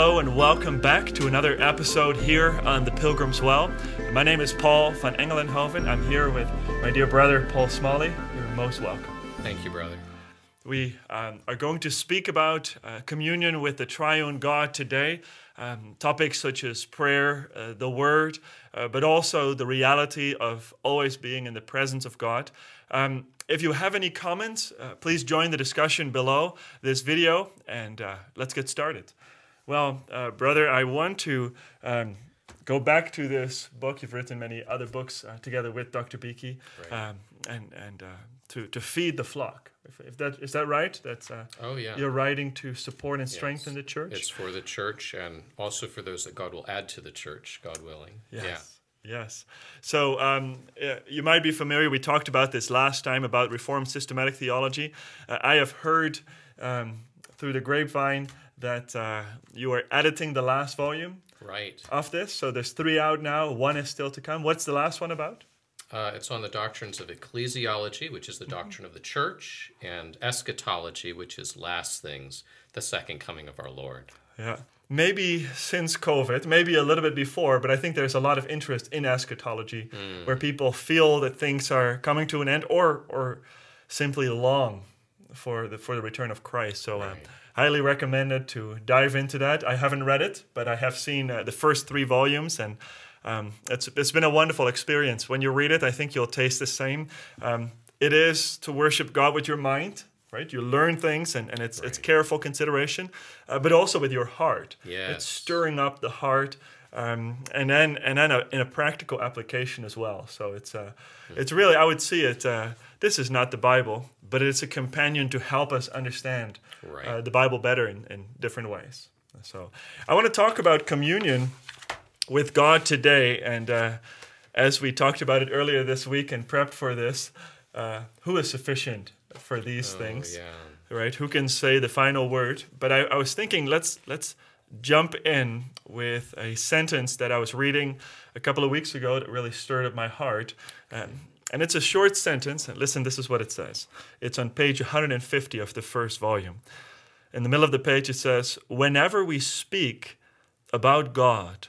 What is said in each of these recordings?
Hello and welcome back to another episode here on the Pilgrim's Well. My name is Paul van Engelenhoven. I'm here with my dear brother Paul Smalley. You're most welcome. Thank you, brother. We um, are going to speak about uh, communion with the triune God today. Um, topics such as prayer, uh, the Word, uh, but also the reality of always being in the presence of God. Um, if you have any comments, uh, please join the discussion below this video and uh, let's get started. Well, uh, brother, I want to um, go back to this book. You've written many other books uh, together with Dr. Beeke, Right. um, and and uh, to to feed the flock. If, if that is that right? That's uh, Oh, yeah. You're writing to support and Yes. strengthen the church. It's for the church and also for those that God will add to the church, God willing. Yes. Yes. So um, uh, you might be familiar. We talked about this last time about Reformed systematic theology. Uh, I have heard um, through the grapevine that uh, you are editing the last volume Right. of this. So there's three out now. One is still to come. What's the last one about? Uh, it's on the doctrines of ecclesiology, which is Mm-hmm. the doctrine of the church, and eschatology, which is last things, the second coming of our Lord. Yeah. Maybe since COVID, maybe a little bit before, but I think there's a lot of interest in eschatology where people feel that things are coming to an end or or simply long for the for the return of Christ. So uh, Right. highly recommended to dive into that. I haven't read it, but I have seen uh, the first 3 volumes and um, it's, it's been a wonderful experience. When you read it, I think you'll taste the same. Um, it is to worship God with your mind, right? You learn things, and, and it's it's careful consideration, uh, but also with your heart. Yeah, It's stirring up the heart, um, and then and then a, in a practical application as well. So it's uh, it's really I would see it. Uh, this is not the Bible, but it's a companion to help us understand Right. uh, the Bible better in, in different ways. So I want to talk about communion with God today, and uh, as we talked about it earlier this week and prepped for this, uh, who is sufficient for these Oh, things? yeah. right? Who can say the final word? But I, I was thinking, let's let's jump in with a sentence that I was reading a couple of weeks ago that really stirred up my heart. Um, and it's a short sentence. And listen, this is what it says. It's on page 150 of the first volume. In the middle of the page, it says, Whenever we speak about God,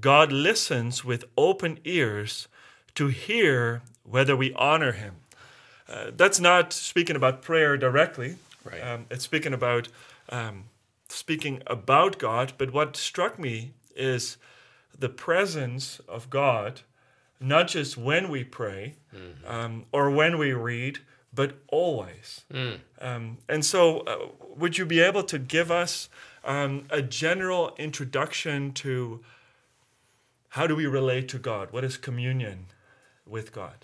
God listens with open ears to hear whether we honor him. Uh, that's not speaking about prayer directly. Right. Um, it's speaking about um, speaking about God. But what struck me is the presence of God, not just when we pray um, or when we read, but always. Um, and so, uh, would you be able to give us um, a general introduction to how do we relate to God? What is communion with God?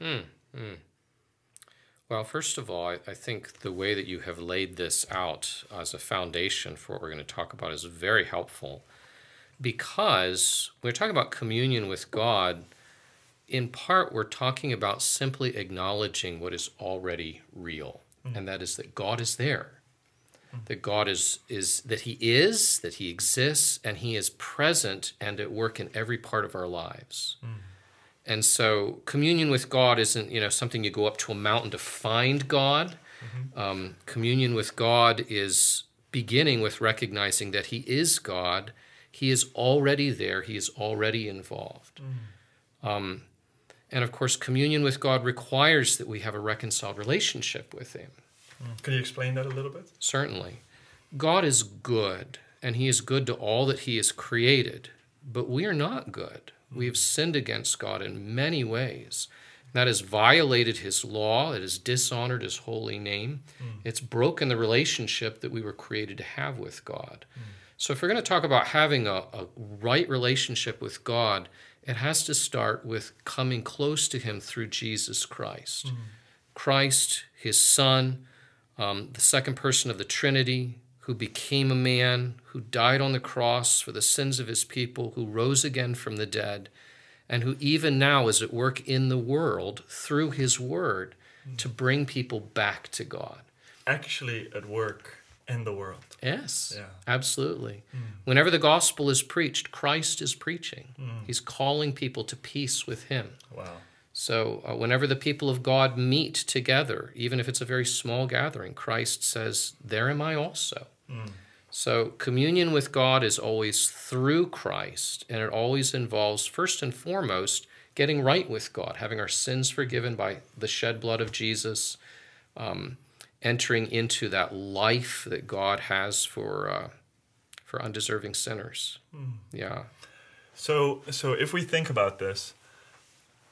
Well, first of all, I, I think the way that you have laid this out as a foundation for what we're going to talk about is very helpful because when we're talking about communion with God, in part, we're talking about simply acknowledging what is already real, mm-hmm. and that is that God is there. Mm-hmm. That God is, is that He is, that He exists, and He is present and at work in every part of our lives. Mm-hmm. And so communion with God isn't, you know, something you go up to a mountain to find God. Um, communion with God is beginning with recognizing that He is God. He is already there. He is already involved. Um, and of course, communion with God requires that we have a reconciled relationship with Him. Mm. Can you explain that a little bit? Certainly. God is good, and He is good to all that He has created, but we are not good. Mm. We have sinned against God in many ways. That has violated His law, it has dishonored His holy name, mm. it's broken the relationship that we were created to have with God. So, if we're going to talk about having a, a right relationship with God, it has to start with coming close to Him through Jesus Christ. Christ, His Son, um, the second person of the Trinity, who became a man, who died on the cross for the sins of his people, who rose again from the dead, and who even now is at work in the world through his word to bring people back to God. Actually, at work in the world. Yes, Yeah. absolutely. Whenever the gospel is preached, Christ is preaching. He's calling people to peace with him. Wow. So, uh, whenever the people of God meet together, even if it's a very small gathering, Christ says, There am I also. So, communion with God is always through Christ, and it always involves, first and foremost, getting right with God, having our sins forgiven by the shed blood of Jesus, um, entering into that life that God has for uh, for undeserving sinners. Yeah, So, so if we think about this,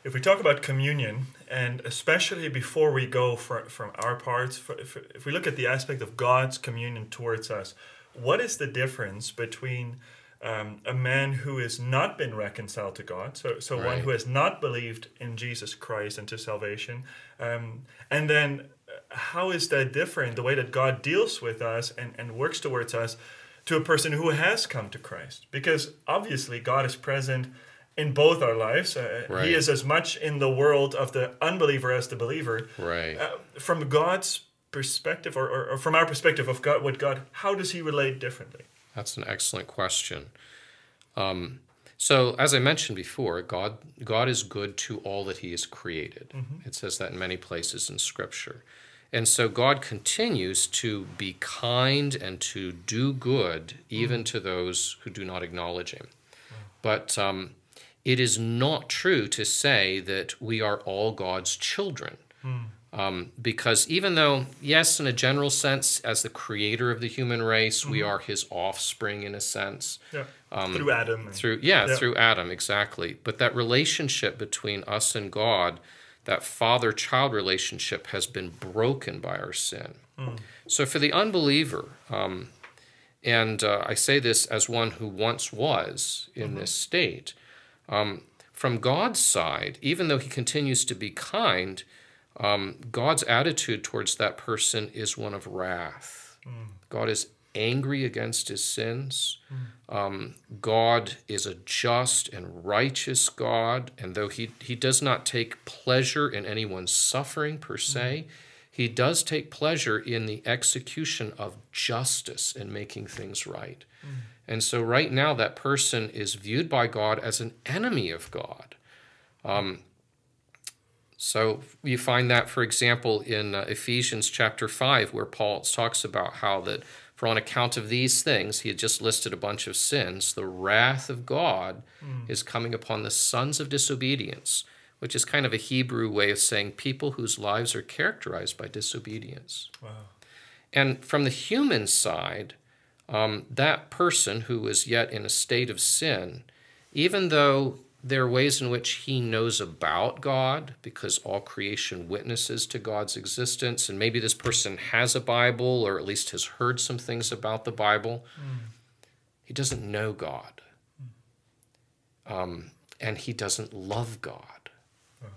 if we talk about communion, and especially before we go from, from our parts, for, if, if we look at the aspect of God's communion towards us, what is the difference between um, a man who has not been reconciled to God, so, so one who has not believed in Jesus Christ and to salvation, um, and then how is that different, the way that God deals with us and, and works towards us, to a person who has come to Christ? Because obviously, God is present in both our lives. Uh, Right. He is as much in the world of the unbeliever as the believer. right. Uh, from God's perspective, or, or, or from our perspective of God, with God, how does He relate differently? That's an excellent question. Um, so, as I mentioned before, God God is good to all that He has created. It says that in many places in Scripture, and so God continues to be kind and to do good even to those who do not acknowledge Him. But um, it is not true to say that we are all God's children. Um, because even though, yes, in a general sense, as the creator of the human race, we are his offspring in a sense. Yeah. Through Adam. Through yeah, Yeah. through Adam, exactly. But that relationship between us and God, that father-child relationship, has been broken by our sin. So for the unbeliever, um, and uh, I say this as one who once was in this state, um, from God's side, even though He continues to be kind, um, God's attitude towards that person is one of wrath. God is angry against his sins. Um, God is a just and righteous God, and though he, he does not take pleasure in anyone's suffering per se, he does take pleasure in the execution of justice and making things right. And so, right now, that person is viewed by God as an enemy of God. Um, so you find that, for example, in uh, Ephesians chapter 5, where Paul talks about how that for on account of these things, he had just listed a bunch of sins, the wrath of God is coming upon the sons of disobedience, which is kind of a Hebrew way of saying people whose lives are characterized by disobedience. Wow. And from the human side, um, that person who is yet in a state of sin, even though there are ways in which he knows about God, because all creation witnesses to God's existence, and maybe this person has a Bible or at least has heard some things about the Bible, hmm. he doesn't know God. Hmm. Um, and he doesn't love God. Oh.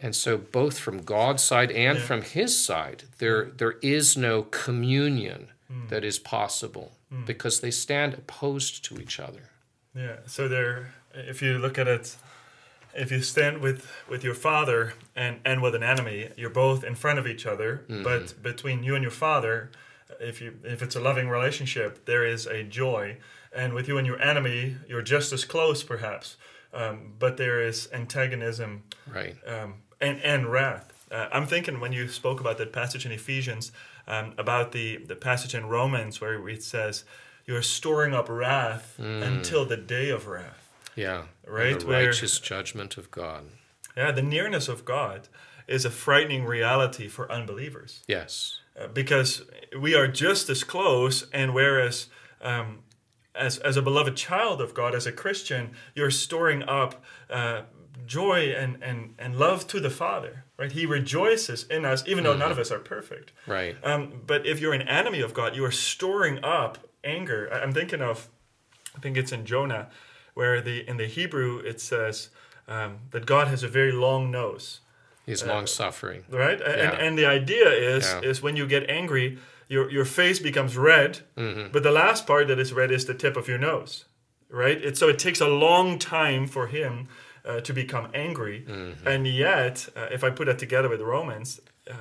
And so, both from God's side and Yeah. from his side, there, hmm. there is no communion that is possible because they stand opposed to each other. Yeah. So there, if you look at it, if you stand with with your father and and with an enemy, you're both in front of each other. But between you and your father, if you if it's a loving relationship, there is a joy. And with you and your enemy, you're just as close, perhaps. Um, but there is antagonism Right. um, and and wrath. Uh, I'm thinking when you spoke about that passage in Ephesians, um, about the the passage in Romans where it says, "You're storing up wrath until the day of wrath." Yeah. Right, The where- righteous judgment of God. Yeah, the nearness of God is a frightening reality for unbelievers Yes. uh, because we are just as close, and whereas. Um, as, as a beloved child of God, as a Christian, you're storing up uh, joy and, and, and love to the Father, right? He rejoices in us, even though none of us are perfect. Right. Um, but if you're an enemy of God, you are storing up anger. I'm thinking of, I think it's in Jonah, where the in the Hebrew it says um, that God has a very long nose, He's long suffering. right? Yeah. And and the idea is Yeah. is when you get angry, your your face becomes red, Mm-hmm. but the last part that is red is the tip of your nose, right? It, so it takes a long time for him uh, to become angry, Mm-hmm. and yet, uh, if I put that together with Romans, uh,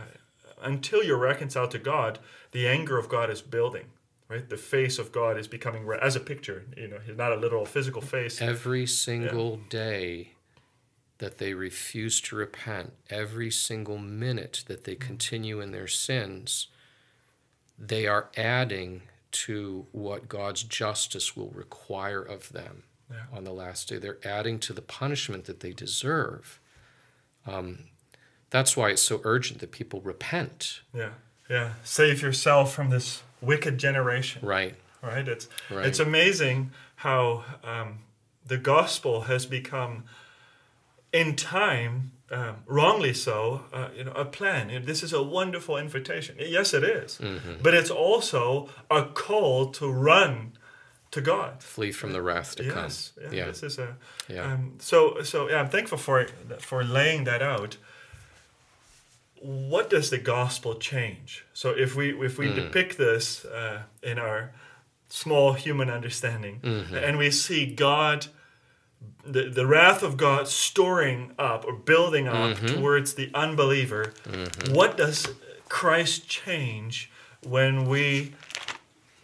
until you're reconciled to God, the anger of God is building. Right, the face of God is becoming red as a picture. You know, he's not a literal physical face. Every single day that they refuse to repent, every single minute that they continue in their sins, they are adding to what God's justice will require of them Yeah. on the last day. They're adding to the punishment that they deserve. Um, that's why it's so urgent that people repent. Yeah. Yeah. Save yourself from this wicked generation. Right. Right. It's Right. it's amazing how um, the gospel has become, in time, um, wrongly so, uh, you know, a plan. This is a wonderful invitation. Yes, it is. Mm-hmm. But it's also a call to run to God. Flee from the wrath to yes. come. Yeah, Yeah. This is a. Yeah. Um, so so yeah, I'm thankful for for laying that out. What does the gospel change? So if we if we depict this uh, in our small human understanding, and we see God, the the wrath of God storing up or building up towards the unbeliever, what does Christ change when we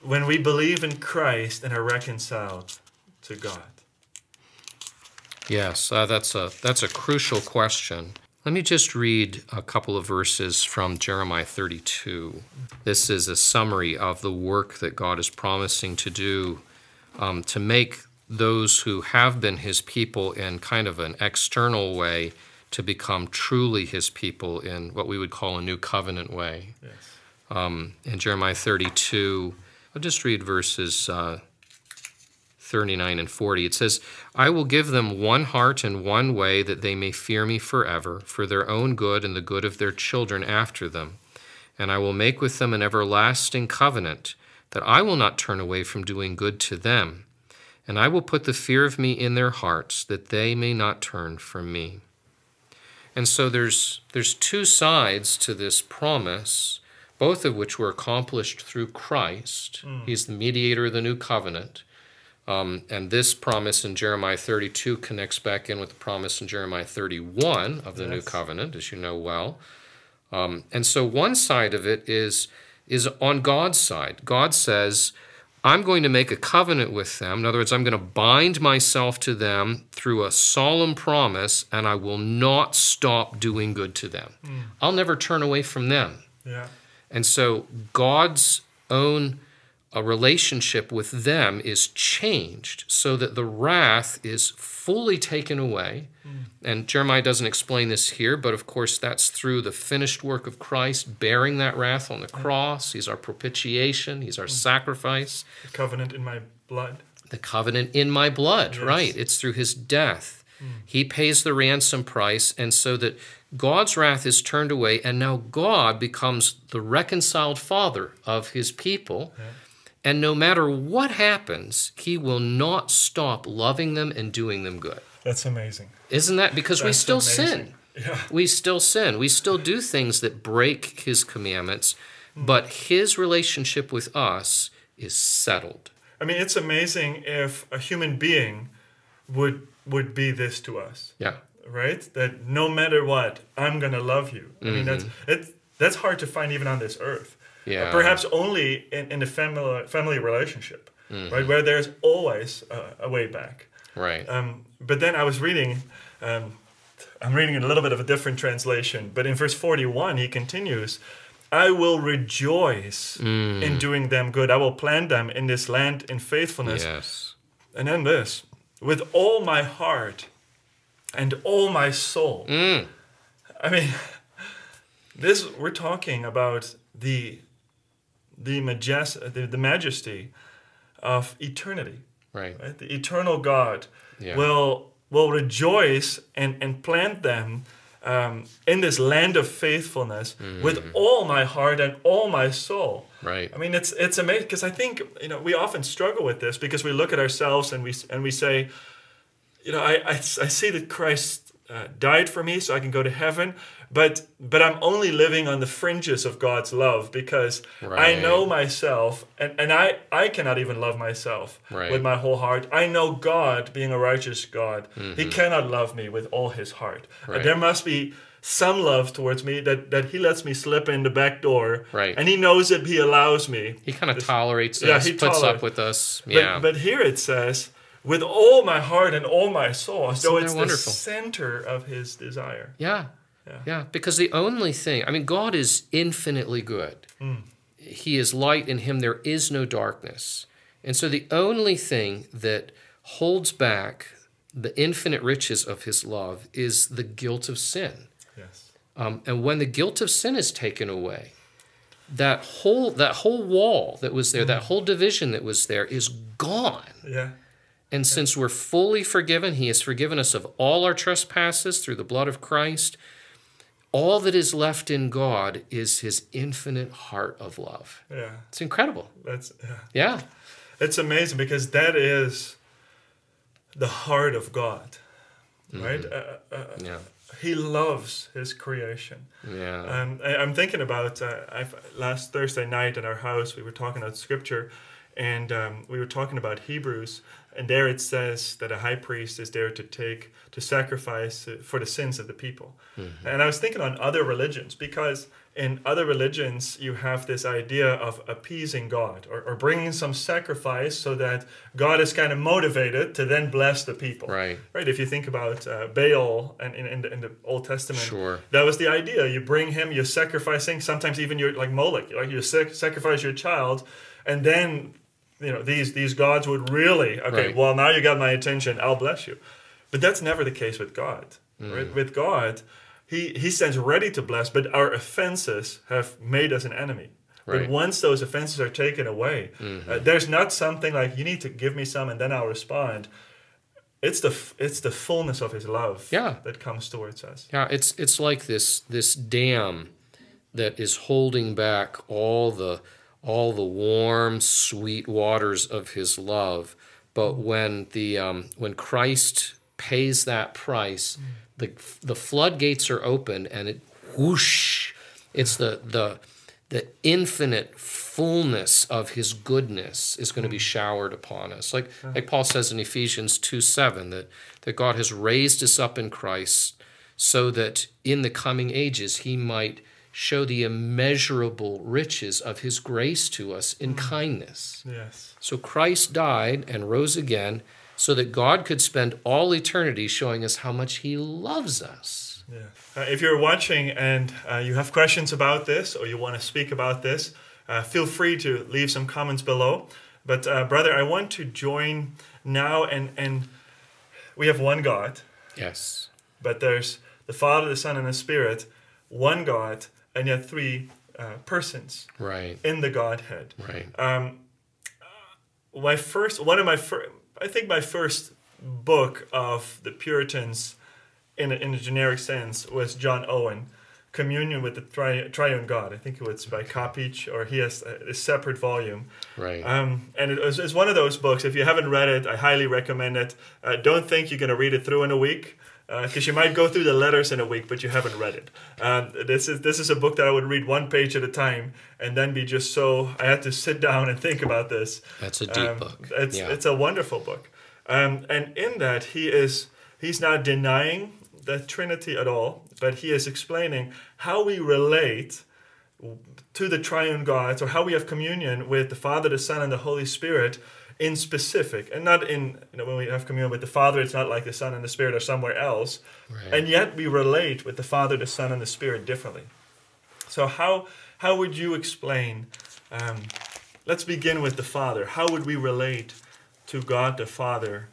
when we believe in Christ and are reconciled to God? Yes, uh, that's a that's a crucial question. Let me just read a couple of verses from Jeremiah 32. This is a summary of the work that God is promising to do um, to make those who have been His people in kind of an external way to become truly His people in what we would call a new covenant way. Yes. Um, in Jeremiah 32, I'll just read verses. Uh, 39 and 40. It says, I will give them one heart and one way that they may fear me forever, for their own good and the good of their children after them. And I will make with them an everlasting covenant, that I will not turn away from doing good to them. And I will put the fear of me in their hearts, that they may not turn from me. And so there's, there's two sides to this promise, both of which were accomplished through Christ. Hmm. He's the mediator of the new covenant. Um, and this promise in Jeremiah 32 connects back in with the promise in Jeremiah 31 of the new covenant, as you know well. Um, and so one side of it is is on God's side. God says, "I'm going to make a covenant with them. In other words, I'm going to bind myself to them through a solemn promise, and I will not stop doing good to them. I'll never turn away from them." Yeah. And so God's own uh, relationship with them is changed so that the wrath is fully taken away. And Jeremiah doesn't explain this here, but of course that's through the finished work of Christ bearing that wrath on the cross. He's our propitiation, he's our sacrifice The covenant in my blood. the covenant in my blood, Yes. right? It's through his death. He pays the ransom price, and so that God's wrath is turned away, and now God becomes the reconciled father of his people. And no matter what happens, he will not stop loving them and doing them good. That's amazing. Isn't that because we still amazing. sin? Yeah. We still sin. We still do things that break his commandments, hmm. but his relationship with us is settled. I mean, it's amazing if a human being would would be this to us, Yeah. right? That no matter what, I'm gonna love you. I mean, that's mm-hmm. it. That's hard to find even on this earth. Yeah. Perhaps only in, in a family family relationship, Mm-hmm. right? Where there's always a, a way back. Right. Um, but then I was reading, um, I'm reading a little bit of a different translation, but in verse 41, he continues, I will rejoice Mm. in doing them good. I will plant them in this land in faithfulness. yes. And then this, with all my heart and all my soul. Mm. I mean, this we're talking about the the majest the, the majesty of eternity Right. right? The eternal God Yeah. will will rejoice and, and plant them um, in this land of faithfulness with all my heart and all my soul. Right. I mean, it's it's amazing because I think you know we often struggle with this because we look at ourselves and we and we say, you know, I I, I see that Christ uh, died for me so I can go to heaven, but but I'm only living on the fringes of God's love because I know myself and and I I cannot even love myself Right. with my whole heart. I know God being a righteous God, He cannot love me with all His heart. Uh, Mm-hmm. There must be some love towards me that that He lets me slip in the back door, Right. And He knows that He allows me. He kind of tolerates Yeah, us, he puts toler- up with us. But, Yeah. but here it says, with all my heart and all my soul, So Isn't it's the wonderful? center of his desire. yeah. Yeah. Yeah. Because the only thing, I mean, God is infinitely good. Hmm. he is light, in him there is no darkness. And so the only thing that holds back the infinite riches of his love is the guilt of sin. Yes. Um, and when the guilt of sin is taken away, that whole that whole wall that was there, that whole division that was there, is gone. Yeah. And since we're fully forgiven, He has forgiven us of all our trespasses through the blood of Christ. All that is left in God is His infinite heart of love. Yeah. It's incredible. That's yeah. Yeah. It's amazing because that is the heart of God, right? Uh, uh, Yeah. he loves his creation. Yeah. Um, I, I'm thinking about uh, last Thursday night in our house, we were talking about scripture, and um, we were talking about Hebrews, and there it says that a high priest is there to take to sacrifice for the sins of the people. And I was thinking on other religions because in other religions you have this idea of appeasing God or, or bringing some sacrifice so that God is kind of motivated to then bless the people. Right. Right. If you think about uh, Baal and in, in, the, in the Old Testament, Sure. that was the idea. You bring him, you're sacrificing. Sometimes even you're like Moloch, like you sac- sacrifice your child, and then you know these these gods would really okay. Right. Well, now you got my attention. I'll bless you. But that's never the case with God. Mm. Right? With God, he he stands ready to bless, but our offenses have made us an enemy. But Right. Mm-hmm. once those offenses are taken away, uh, there's not something like you need to give me some and then I'll respond. It's the it's the fullness of His love Yeah. that comes towards us. Yeah, it's it's like this this dam that is holding back all the all the warm, sweet waters of His love. But when the um, when Christ pays that price, the the floodgates are open, and it whoosh. It's the the the infinite fullness of His goodness is going to be showered upon us. Like like Paul says in Ephesians two seven that that God has raised us up in Christ so that in the coming ages he might show the immeasurable riches of his grace to us in kindness. Yes. So Christ died and rose again so that God could spend all eternity showing us how much he loves us. Yeah. Uh, if you're watching and uh, you have questions about this or you want to speak about this, uh, feel free to leave some comments below. But uh, brother, I want to join now and and we have one God, Yes. but there's the Father, the Son, and the Spirit, one God, and yet three uh, persons Right. in the Godhead. Right. Um, my first, one of my first, I think my first book of the Puritans, in a, in a generic sense, was John Owen, Communion with the tri- Triune God. I think it was by Kapic, or he has a, a separate volume. Right. Um, and it was, it's one of those books. If you haven't read it, I highly recommend it. Uh, don't think you're going to read it through in a week, because you might go through the letters in a week, but you haven't read it. Um, this is this is a book that I would read one page at a time, and then be just so. I had to sit down and think about this. That's a deep Um, book. It's yeah. it's a wonderful book, um, and in that he is he's not denying the Trinity at all, but he is explaining how we relate to the triune God, or how we have communion with the Father, the Son, and the Holy Spirit in specific, and not in you know when we have communion with the Father, it's not like the Son and the Spirit are somewhere else, Right. and yet we relate with the Father, the Son, and the Spirit differently. So how how would you explain? Um, let's begin with the Father. How would we relate to God the Father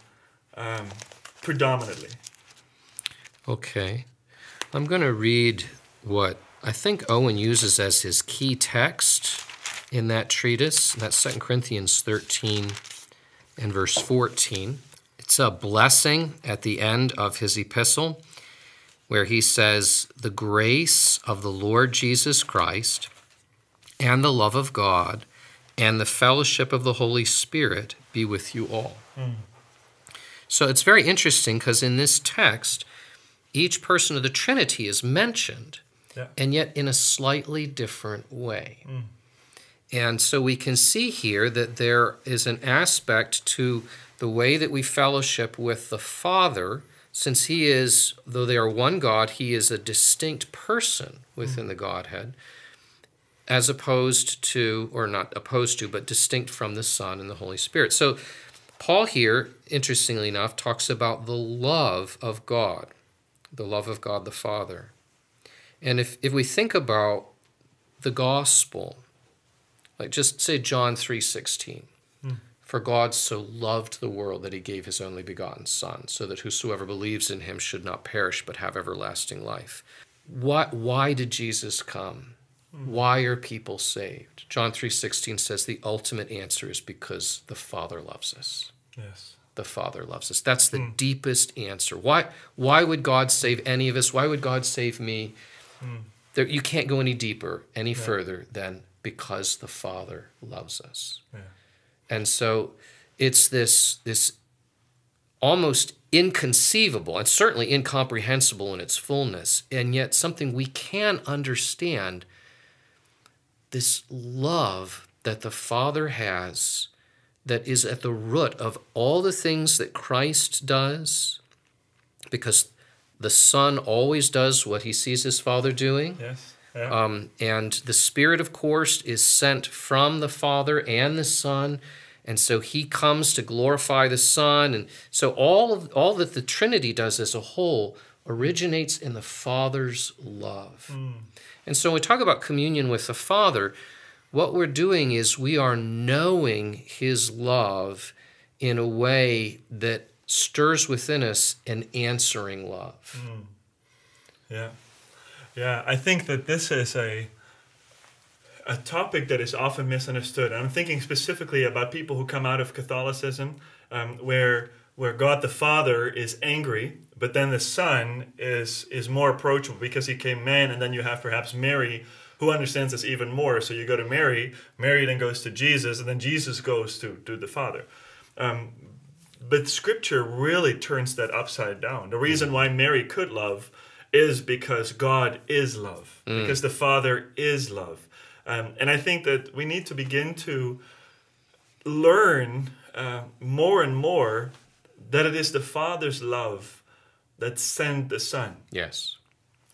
um, predominantly? Okay. I'm going to read what I think Owen uses as his key text in that treatise. That's 2 Corinthians 13 and verse 14. It's a blessing at the end of his epistle where he says, The grace of the Lord Jesus Christ and the love of God and the fellowship of the Holy Spirit be with you all. Hmm. So it's very interesting because in this text, each person of the Trinity is mentioned, Yeah. and yet in a slightly different way. Hmm. And so we can see here that there is an aspect to the way that we fellowship with the Father, since He is, though they are one God, He is a distinct person within the Godhead, as opposed to, or not opposed to, but distinct from the Son and the Holy Spirit. So Paul here, interestingly enough, talks about the love of God, the love of God the Father. And if, if we think about the gospel, Like just say John 3:16. Hmm. For God so loved the world that he gave his only begotten son so that whosoever believes in him should not perish but have everlasting life. Why why did Jesus come? Hmm. Why are people saved? John 3:16 says the ultimate answer is because the Father loves us. Yes. The Father loves us. That's the hmm. deepest answer. Why why would God save any of us? Why would God save me? There, you can't go any deeper, any further than because the Father loves us. Yeah. And so it's this this almost inconceivable and certainly incomprehensible in its fullness, and yet something we can understand this love that the Father has that is at the root of all the things that Christ does, because the Son always does what he sees his Father doing. Yes. Yeah. Um, and the Spirit, of course, is sent from the Father and the Son. And so he comes to glorify the Son. And so all of all that the Trinity does as a whole originates in the Father's love. And so when we talk about communion with the Father, what we're doing is we are knowing his love in a way that stirs within us an answering love. Yeah. Yeah, I think that this is a a topic that is often misunderstood. I'm thinking specifically about people who come out of Catholicism, um, where where God the Father is angry, but then the Son is is more approachable because he came man, and then you have perhaps Mary who understands this even more. So you go to Mary, Mary then goes to Jesus, and then Jesus goes to to the Father. Um, but Scripture really turns that upside down. The reason why Mary could love is because God is love, because the Father is love. Um, and I think that we need to begin to learn uh, more and more that it is the Father's love that sent the Son. Yes.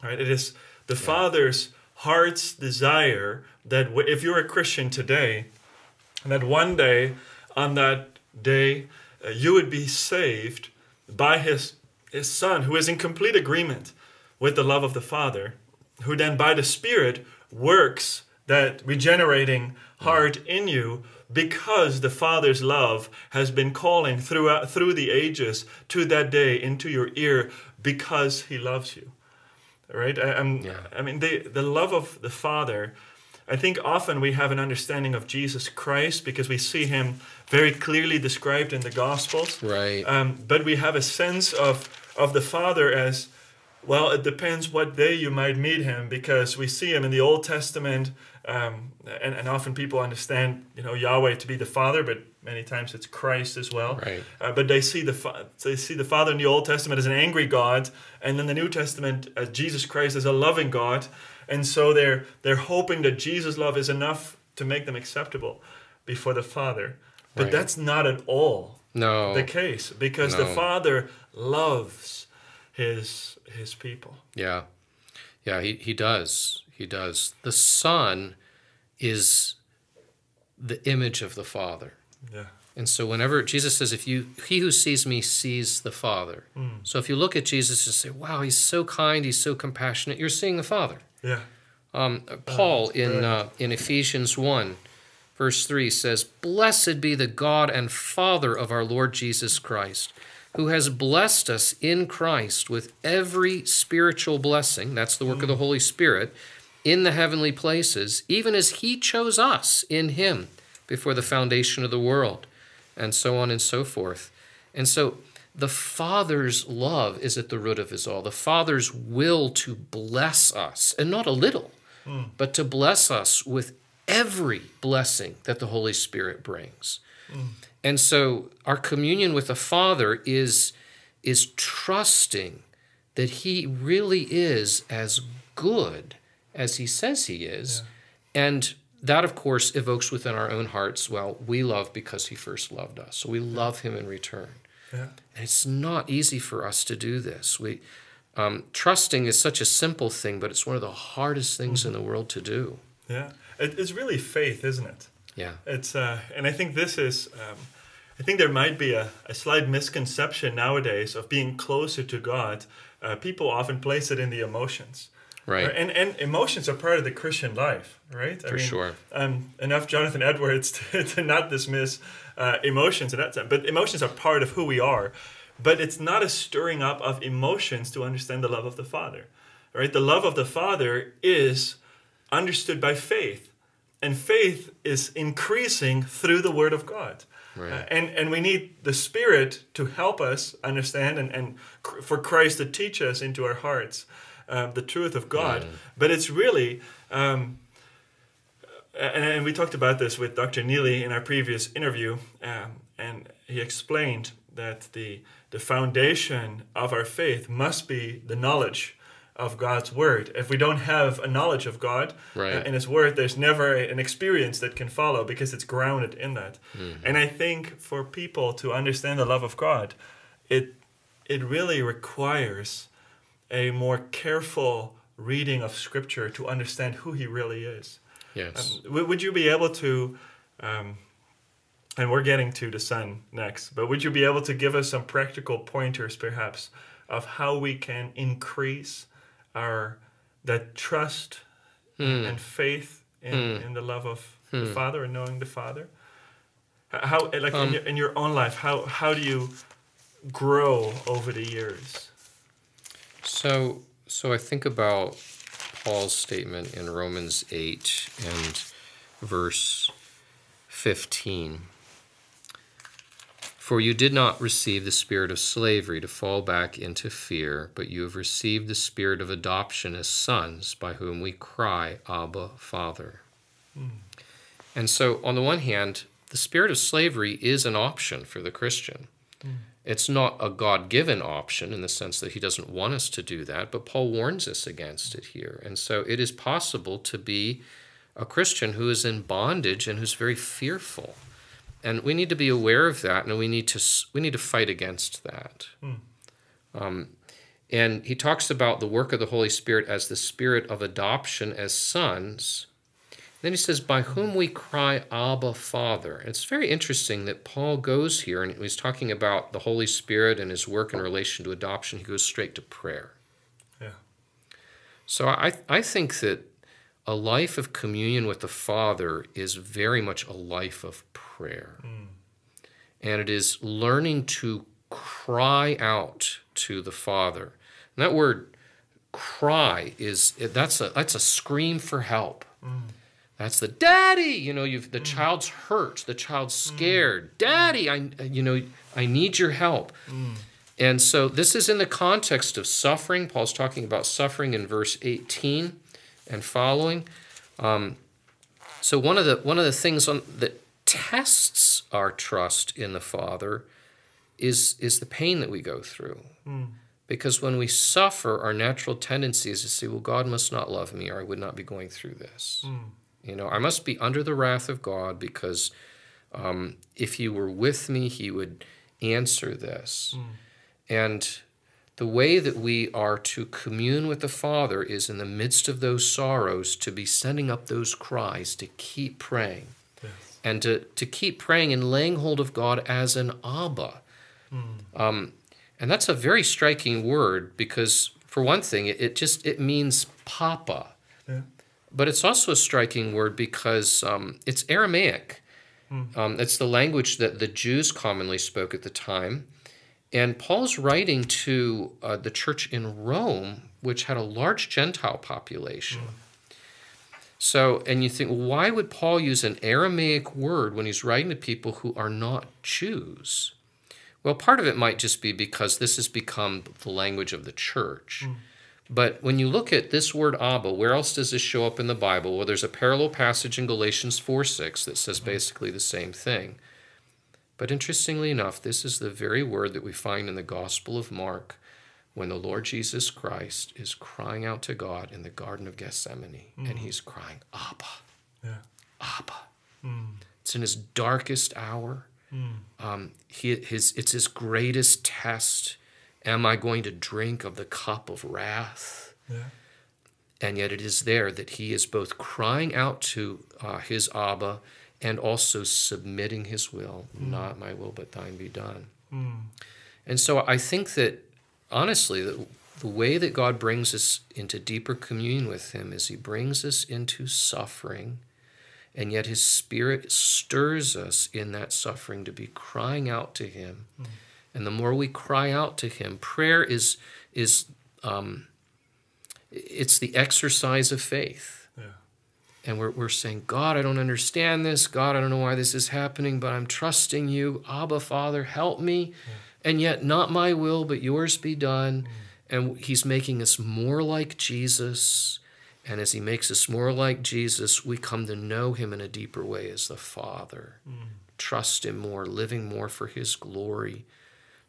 Right? It is the Father's heart's desire that if you're a Christian today, that one day, on that day, uh, you would be saved by His His Son, who is in complete agreement with the love of the Father, who then by the Spirit works that regenerating heart in you because the Father's love has been calling throughout through the ages to that day into your ear because He loves you. Right? I, I'm, Yeah. I mean, the the love of the Father. I think often we have an understanding of Jesus Christ because we see Him very clearly described in the Gospels. Right. Um, but we have a sense of of the Father as well. It depends what day you might meet Him because we see Him in the Old Testament, um, and and often people understand you know Yahweh to be the Father, but many times it's Christ as well. Right. Uh, but they see the fa- they see the Father in the Old Testament as an angry God, and in the New Testament as Jesus Christ as a loving God, and so they're they're hoping that Jesus' love is enough to make them acceptable before the Father. But Right. that's not at all No. the case because the Father loves his his people. Yeah. Yeah, he, he does. He does. The Son is the image of the Father. Yeah. And so whenever Jesus says, if you he who sees me sees the Father. So if you look at Jesus and say, Wow, he's so kind, he's so compassionate, you're seeing the Father. Yeah. Um, Paul in uh, in Ephesians one, verse three says, "Blessed be the God and Father of our Lord Jesus Christ, who has blessed us in Christ with every spiritual blessing. That's the work of the mm. Holy Spirit in the heavenly places, even as He chose us in Him before the foundation of the world, and so on and so forth. And so." The Father's love is at the root of his all. The Father's will to bless us, and not a little, mm. but to bless us with every blessing that the Holy Spirit brings. Mm. And so our communion with the Father is, is trusting that He really is as good as He says He is. And that, of course, evokes within our own hearts, well, we love because He first loved us. So we love Him in return. Yeah. And it's not easy for us to do this. We, um, trusting is such a simple thing, but it's one of the hardest things in the world to do. Yeah. It, it's really faith, isn't it? Yeah. It's uh, and I think this is. Um, I think there might be a, a slight misconception nowadays of being closer to God. Uh, people often place it in the emotions. Right. And and emotions are part of the Christian life, right? I For sure. Um, enough Jonathan Edwards to, to not dismiss uh, emotions in that sense, but emotions are part of who we are. But it's not a stirring up of emotions to understand the love of the Father, right? The love of the Father is understood by faith, and faith is increasing through the Word of God. Right. Uh, and and we need the Spirit to help us understand and, and cr- for Christ to teach us into our hearts uh, the truth of God. But it's really, um, and, and we talked about this with Dr. Neely in our previous interview, um, and he explained that the the foundation of our faith must be the knowledge of God's word. If we don't have a knowledge of God Right. uh, in His word, there's never a- an experience that can follow because it's grounded in that. And I think for people to understand the love of God, it it really requires a more careful reading of Scripture to understand who He really is. Yes. Um, would you be able to, um, and we're getting to the Son next, but would you be able to give us some practical pointers, perhaps, of how we can increase our that trust hmm. and faith in, hmm. in the love of the hmm. Father and knowing the Father? How, eh, like in, um. your, in your own life, how how do you grow over the years? So, so I think about Paul's statement in Romans 8 and verse 15. For you did not receive the spirit of slavery to fall back into fear, but you have received the spirit of adoption as sons, by whom we cry, Abba, Father. Hmm. And so, on the one hand, the spirit of slavery is an option for the Christian. Hmm. It's not a God given option in the sense that he doesn't want us to do that, but Paul warns us against it here. And so it is possible to be a Christian who is in bondage and who's very fearful. And we need to be aware of that, and we need to we need to fight against that. Um, and he talks about the work of the Holy Spirit as the spirit of adoption as sons. Then he says, By whom we cry, Abba, Father. And it's very interesting that Paul goes here and he's talking about the Holy Spirit and his work in relation to adoption. He goes straight to prayer. Yeah. So I, I think that a life of communion with the Father is very much a life of prayer. Mm. And it is learning to cry out to the Father. And that word cry is that's a that's a scream for help. Mm. That's the daddy, you know, you've the mm. child's hurt, the child's scared. Daddy, I you know, I need your help. And so this is in the context of suffering. Paul's talking about suffering in verse 18 and following. Um, so one of the one of the things on, that tests our trust in the Father is is the pain that we go through. Because when we suffer, our natural tendency is to say, "Well, God must not love me, or I would not be going through this." You know, I must be under the wrath of God because um, if He were with me, He would answer this. And the way that we are to commune with the Father is in the midst of those sorrows to be sending up those cries, to keep praying, and to, to keep praying and laying hold of God as an Abba. Um, and that's a very striking word because, for one thing, it, it just it means Papa. Yeah. But it's also a striking word because um, it's Aramaic. Um, it's the language that the Jews commonly spoke at the time. And Paul's writing to uh, the church in Rome, which had a large Gentile population. Hmm. So, and you think, why would Paul use an Aramaic word when he's writing to people who are not Jews? Well, part of it might just be because this has become the language of the church. Hmm. But when you look at this word Abba, where else does this show up in the Bible? Well, there's a parallel passage in Galatians 4 6 that says hmm. basically the same thing. But interestingly enough, this is the very word that we find in the Gospel of Mark when the Lord Jesus Christ is crying out to God in the Garden of Gethsemane, and he's crying, Abba, Yeah. Abba. It's in his darkest hour. Um, he, his, it's his greatest test. Am I going to drink of the cup of wrath? Yeah. And yet it is there that he is both crying out to uh, his Abba and also submitting his will, not my will, but thine be done. And so I think that, honestly, that the way that God brings us into deeper communion with Him is He brings us into suffering, and yet His Spirit stirs us in that suffering to be crying out to Him. Mm. And the more we cry out to Him, prayer is is um, it's the exercise of faith. Yeah. And we're, we're saying, God, I don't understand this. God, I don't know why this is happening, but I'm trusting you. Abba, Father, help me. Yeah. And yet, not my will, but yours be done. Mm. And he's making us more like Jesus. And as he makes us more like Jesus, we come to know him in a deeper way as the Father. Mm. Trust him more, living more for his glory,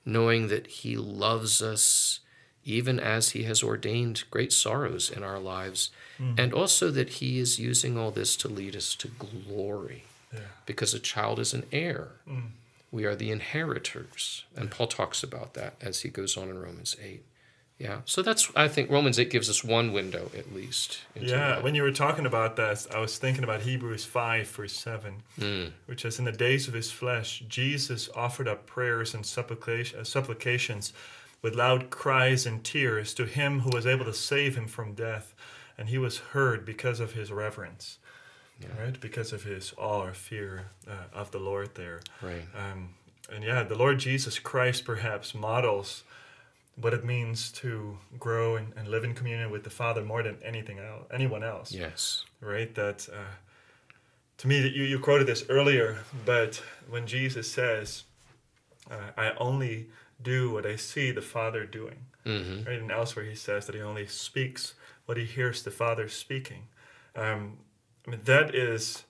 knowing that he loves us even as he has ordained great sorrows in our lives, mm. and also that he is using all this to lead us to glory. Yeah. Because a child is an heir. Mm. We are the inheritors. And yeah. Paul talks about that as he goes on in Romans 8. Yeah. So that's, I think Romans 8 gives us one window at least. Yeah. That. When you were talking about that, I was thinking about Hebrews 5, verse 7, mm. which says, In the days of his flesh, Jesus offered up prayers and supplica- supplications with loud cries and tears to him who was able to save him from death. And he was heard because of his reverence. Yeah. Right, because of his awe or fear uh, of the Lord there. Right. Um, and yeah, the Lord Jesus Christ perhaps models what it means to grow and, and live in communion with the Father more than anything else, anyone else. Yes. Right. That uh, to me, that you you quoted this earlier, but when Jesus says, uh, "I only do what I see the Father doing," mm-hmm. right, and elsewhere he says that he only speaks what he hears the Father speaking. Um, I mean, that is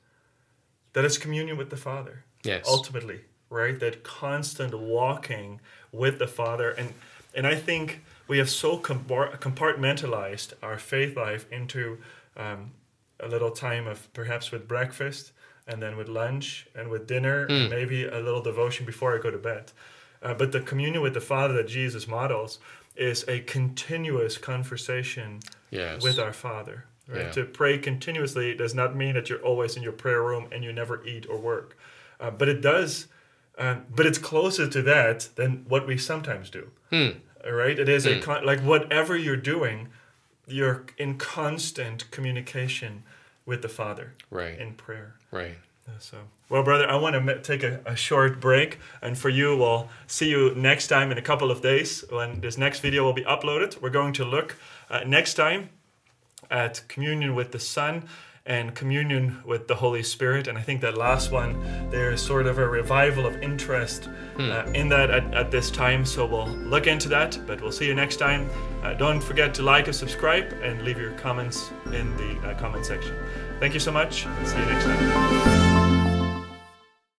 that is communion with the Father. Yes. Ultimately, right? That constant walking with the Father and and I think we have so compartmentalized our faith life into um, a little time of perhaps with breakfast and then with lunch and with dinner mm. and hmm. maybe a little devotion before I go to bed. Uh, but the communion with the Father that Jesus models is a continuous conversation yes. with our Father. Right? Yeah. To pray continuously does not mean that you're always in your prayer room and you never eat or work, uh, but it does. Uh, but it's closer to that than what we sometimes do. Hmm right? It is mm. a hmm. con- like whatever you're doing, you're in constant communication with the Father, right? In prayer, right. So, well, brother, I want to take a, a, short break, and for you, we'll see you next time in a couple of days when this next video will be uploaded. We're going to look uh, next time at communion with the Son and communion with the Holy Spirit. And I think that last one, there's sort of a revival of interest hmm. uh, in that at, at, this time. So we'll look into that, but we'll see you next time. Uh, don't forget to like and subscribe and leave your comments in the uh, comment section. Thank you so much. See you next time.